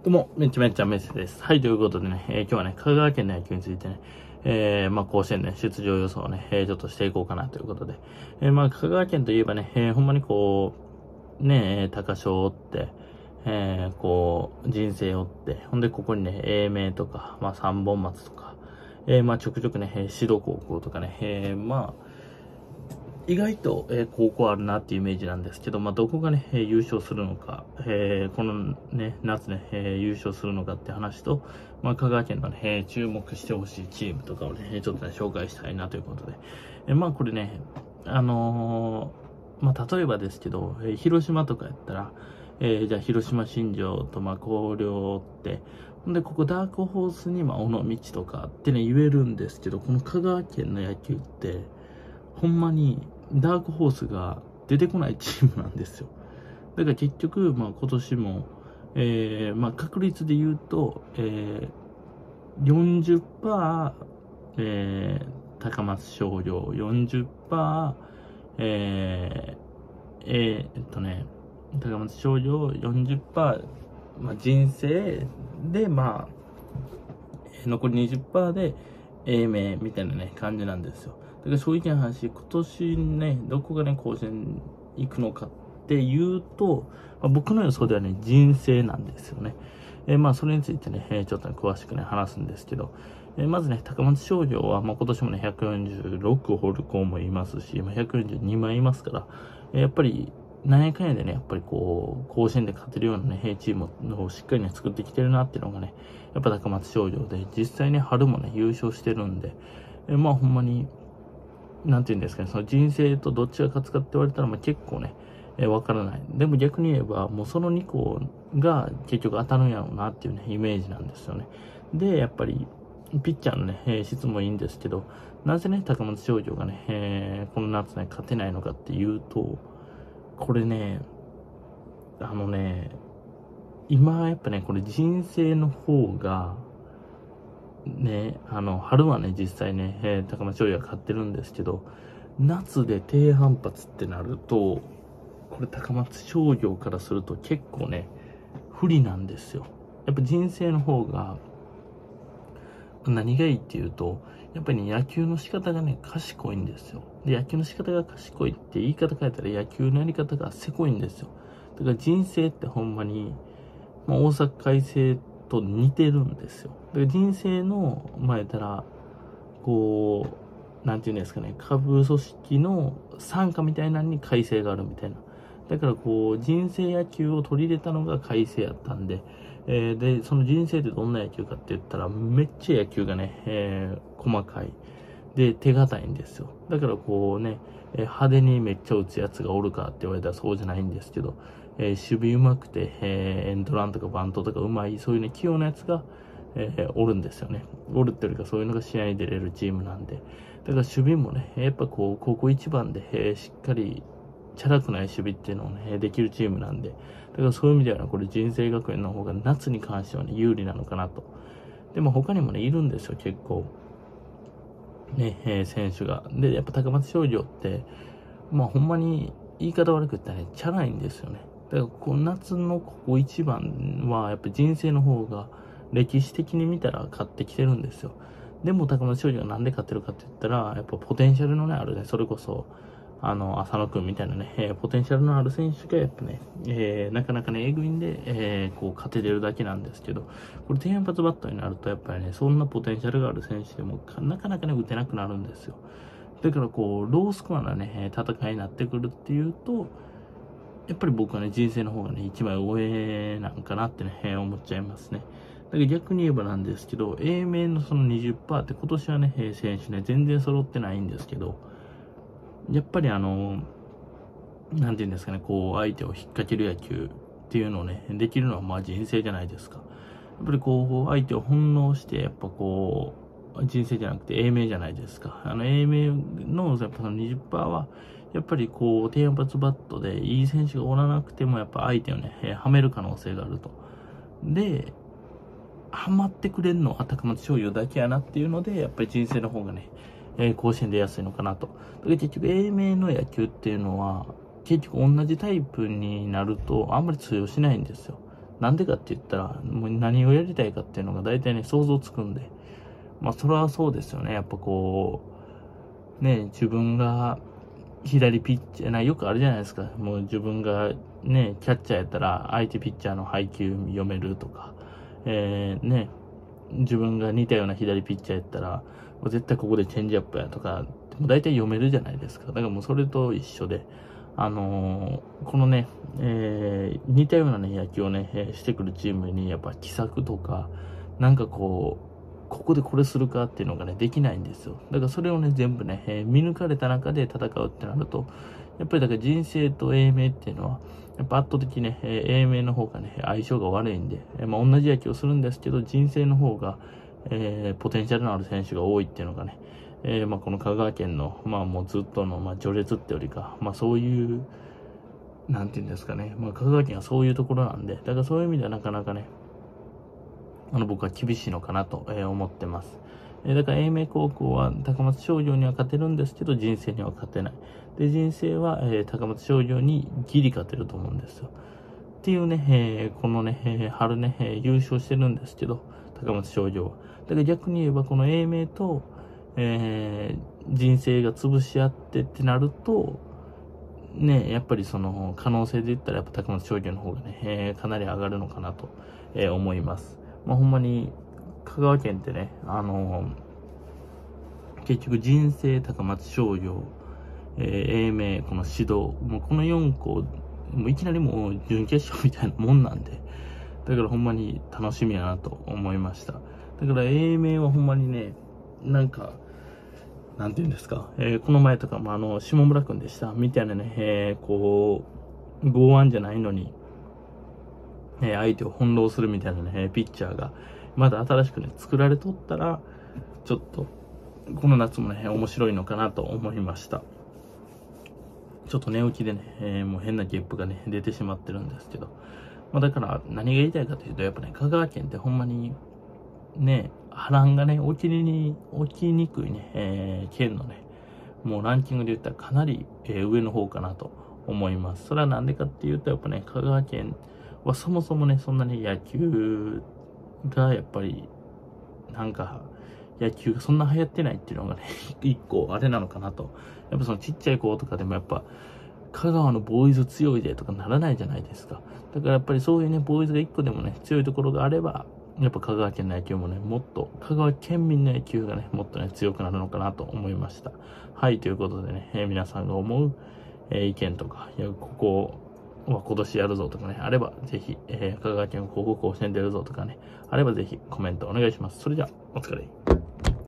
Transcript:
どうも、めちゃめちゃメッセです。はい、ということでね、えー、今日はね、香川県の野球についてね、えー、まあ、甲子園ね、出場予想をね、えー、ちょっとしていこうかなということで、えー、まあ、香川県といえばね、えー、ほんまにこう、ね、高賞を追って、えー、こう、人生を追って、ほんでここにね、英明とか、まあ、三本松とか、えー、まあ、ちょくちょくね、指導高校とかね、えー、まあ、意外と、えー、高校あるなっていうイメージなんですけど、まあ、どこがね、えー、優勝するのか、えー、このね、夏ね、え、優勝するのかって話と、まあ、香川県のね、え、注目してほしいチームとかをね、ちょっとね、紹介したいなということで、え、まあ、これね、あの、まあ、例えばですけど、え、広島とかやったら、え、じゃあ、広島新庄と、まあ、広陵って、ほんで、ここダークホースに、ま、尾道とかってね、言えるんですけど、この香川県の野球って、ほんまに、ダークホースが出てこないチームなんですよ。だから結局、まあ、今年も、えー、まあ、確率で言うと、えー、40%、えー、高松商業、40%、えー、えー、っとね、高松商業40%、まあ、人生で、まあ、残り20%で、英明みたいなね、感じなんですよ。だから正直な話、今年ね、どこがね、甲子園行くのかっていうと、まあ、僕の予想ではね、人生なんですよね。えー、まあ、それについてね、えー、ちょっと、ね、詳しくね、話すんですけど、えー、まずね、高松商業は、まあ、今年もね、146ホルコーもいますし、まあ、142枚いますから、えー、やっぱり、何やかんやでね、やっぱりこう、甲子園で勝てるようなね、チームをしっかりね、作ってきてるなっていうのがね、やっぱ高松商業で、実際ね、春もね、優勝してるんで、えまあほんまに、なんて言うんですかね、その人生とどっちが勝つかって言われたら、まあ、結構ね、え、わからない。でも逆に言えば、もうその2個が結局当たるんやろうなっていうね、イメージなんですよね。で、やっぱり、ピッチャーのね、えー、質もいいんですけど、なぜね、高松商業がね、えー、この夏ね、勝てないのかっていうと、これね、あのね、今やっぱね、これ人生の方が、ね、あの、春はね、実際ね、えー、高松商業が買ってるんですけど、夏で低反発ってなると、これ高松商業からすると結構ね、不利なんですよ。やっぱ人生の方が、何がいいっていうと、やっぱりね、野球の仕方がね、賢いんですよ。で、野球の仕方が賢いって言い方変えたら野球のやり方がせこいんですよ。だから人生ってほんまに、まあ、大阪改正と似てるんですよ。で人生の、まあ、やったら、こう、なんていうんですかね、株組織の参加みたいなのに改正があるみたいな。だからこう、人生野球を取り入れたのが改正やったんで、えー、で、その人生ってどんな野球かって言ったら、めっちゃ野球がね、えー、細かい。で、手堅いんですよ。だからこうね、え、派手にめっちゃ打つやつがおるかって言われたらそうじゃないんですけど、えー、守備うまくて、えー、エントランとかバントとかうまい、そういうね、器用なやつが、え、おるんですよね。おるっていうかそういうのが試合に出れるチームなんで。だから守備もね、やっぱこう、高校一番で、え、しっかり、チャラくない守備っていうのをね、できるチームなんで。だからそういう意味ではね、これ人生学園の方が夏に関してはね、有利なのかなと。でも他にもね、いるんですよ、結構。ね、えー、選手が。で、やっぱ高松商業って、まあほんまに言い方悪く言ったらね、チャラいんですよね。だからこの夏のここ一番はやっぱ人生の方が歴史的に見たら勝ってきてるんですよ。でも高松商業がなんで勝ってるかって言ったら、やっぱポテンシャルのね、あるね、それこそ、あの、浅野くんみたいなね、えー、ポテンシャルのある選手がやっぱね、えー、なかなかね、えぐいんで、えー、こう、勝ててるだけなんですけど、これ低反発バッターになると、やっぱりね、そんなポテンシャルがある選手でも、なかなかね、打てなくなるんですよ。だからこう、ロースコアなね、戦いになってくるっていうと、やっぱり僕はね、人生の方がね、一枚上なんかなってね、思っちゃいますね。だから逆に言えばなんですけど、英明のその20%って今年はね、選手ね、全然揃ってないんですけど、やっぱりあの、なんて言うんですかね、こう、相手を引っ掛ける野球っていうのをね、できるのはまあ人生じゃないですか。やっぱりこう、相手を翻弄して、やっぱこう、人生じゃなくて英明じゃないですか。あの、英明の、やっぱその20%は、やっぱりこう、低反発バットでいい選手がおらなくても、やっぱ相手をね、はめる可能性があると。で、ハマってくれるのは高松商業だけやなっていうので、やっぱり人生の方がね、えー、甲子園出やすいのかなと。だ結局、英明の野球っていうのは、結局同じタイプになると、あんまり通用しないんですよ。なんでかって言ったら、もう何をやりたいかっていうのが大体ね、想像つくんで。まあ、それはそうですよね。やっぱこう、ね、自分が左ピッチャー、なよくあるじゃないですか。もう自分がね、キャッチャーやったら相手ピッチャーの配球読めるとか、えー、ね、自分が似たような左ピッチャーやったら、絶対ここでチェンジアップやとか、も大体読めるじゃないですか。だからもうそれと一緒で、あのー、このね、えー、似たようなね、野球をね、してくるチームに、やっぱ奇策とか、なんかこう、ここでこれするかっていうのがね、できないんですよ。だからそれをね、全部ね、えー、見抜かれた中で戦うってなると、やっぱりだから人生と英明っていうのは、やっぱ圧倒的ね、えー、英明の方がね、相性が悪いんで、えー、まあ同じ野球をするんですけど、人生の方が、えー、ポテンシャルのある選手が多いっていうのがね、えー、まあこの香川県の、まあもうずっとの、まあ序列ってよりか、まあそういう、なんていうんですかね、まあ香川県はそういうところなんで、だからそういう意味ではなかなかね、あの僕は厳しいのかなと思ってます。だから英明高校は高松商業には勝てるんですけど人生には勝てない。で、人生は、え高松商業にギリ勝てると思うんですよ。っていうね、えー、このね、えー、春ね、えー、優勝してるんですけど、高松商業は。だから逆に言えばこの英明と、え人生が潰し合ってってなると、ね、やっぱりその可能性で言ったらやっぱ高松商業の方がね、えかなり上がるのかなと、え思います。まあ、ほんまに、香川県ってね、あのー、結局人生高松商業、えー、英明、この指導、もうこの4校、もういきなりもう準決勝みたいなもんなんで、だからほんまに楽しみやなと思いました。だから英明はほんまにね、なんか、なんて言うんですか、えー、この前とかもあの、下村くんでした、みたいなね、えー、こう、剛腕じゃないのに、え相手を翻弄するみたいなね、ピッチャーが、まだ新しくね、作られとったら、ちょっと、この夏もね、面白いのかなと思いました。ちょっと寝起きでね、えー、もう変なゲップがね、出てしまってるんですけど。まあだから何が言いたいかというと、やっぱね、香川県ってほんまに、ね、波乱がね、起きに、起きにくいね、えー、県のね、もうランキングで言ったらかなり、えー、上の方かなと思います。それはなんでかっていうと、やっぱね、香川県、はそもそもね、そんなに野球がやっぱり、なんか、野球がそんな流行ってないっていうのがね、一個あれなのかなと。やっぱそのちっちゃい子とかでもやっぱ、香川のボーイズ強いでとかならないじゃないですか。だからやっぱりそういうね、ボーイズが一個でもね、強いところがあれば、やっぱ香川県の野球もね、もっと、香川県民の野球がね、もっとね、強くなるのかなと思いました。はい、ということでね、えー、皆さんが思う、えー、意見とか、いや、ここ、今年やるぞとかね、あればぜひ、えー、香川県高校甲子園出るぞとかね、あればぜひコメントお願いします。それじゃあ、お疲れ。